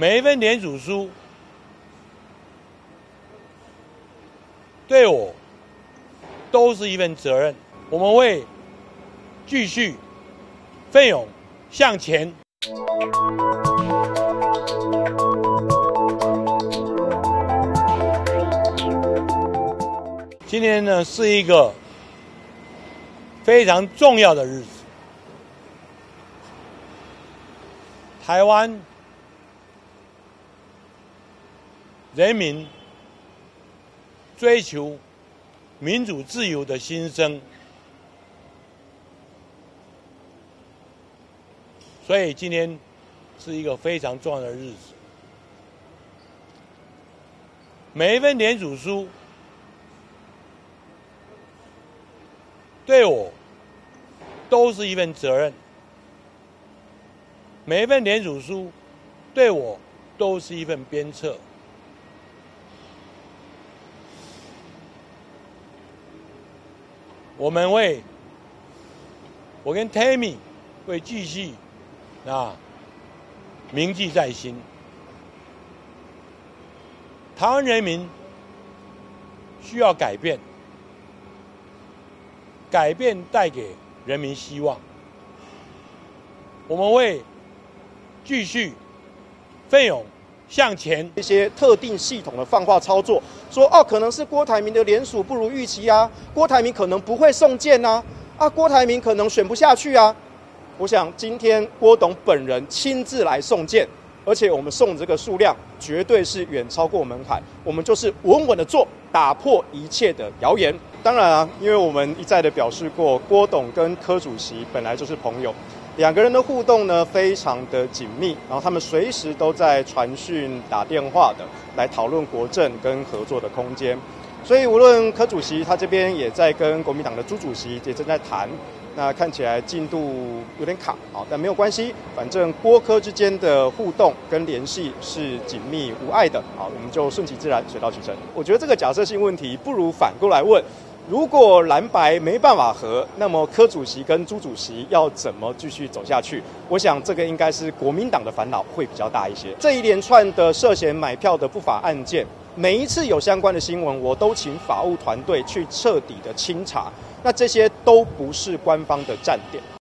每一份联署书对我都是一份责任，我们会继续奋勇向前。今天呢是一个非常重要的日子，台湾人民追求民主自由的心声，所以今天是一个非常重要的日子。每一份联署书。对我都是一份责任，每一份联署书对我都是一份鞭策。我们会，我跟 Tammy 会继续啊铭记在心。台湾人民需要改变。改变带给人民希望，我们会继续奋勇向前。一些特定系统的放话操作，说哦，可能是郭台铭的联署不如预期啊，郭台铭可能不会送件啊，啊，郭台铭可能选不下去啊。我想今天郭董本人亲自来送件，而且我们送这个数量绝对是远超过门槛，我们就是稳稳的做，打破一切的谣言。当然啊，因为我们一再的表示过，郭董跟柯主席本来就是朋友，两个人的互动呢非常的紧密，然后他们随时都在传讯、打电话的来讨论国政跟合作的空间。所以无论柯主席他这边也在跟国民党的朱主席也正在谈，那看起来进度有点卡啊，但没有关系，反正郭柯之间的互动跟联系是紧密无碍的啊，我们就顺其自然，水到渠成。我觉得这个假设性问题不如反过来问。如果蓝白没办法和，那么柯主席跟朱主席要怎么继续走下去？我想这个应该是国民党的烦恼会比较大一些。这一连串的涉嫌买票的不法案件，每一次有相关的新闻，我都请法务团队去彻底的清查。那这些都不是官方的站点。